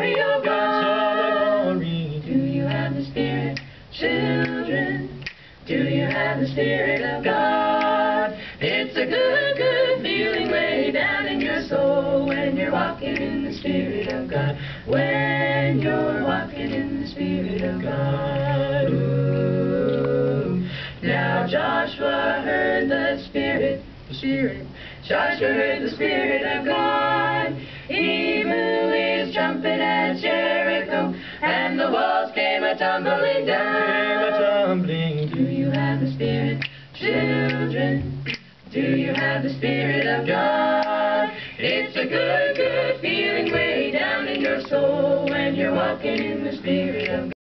glory of God. Glory. Do you have the Spirit, children? Do you have the Spirit of God? It's a good, good feeling way down in your soul when you're walking in the Spirit of God. When you're walking in the Spirit of God. Ooh. Now Joshua heard the Spirit, the Spirit. Joshua heard the Spirit of God. The walls came a tumbling Came a down. tumbling. Do you have the Spirit, children? Do you have the Spirit of God? It's a good, good feeling way down in your soul when you're walking in the Spirit of God.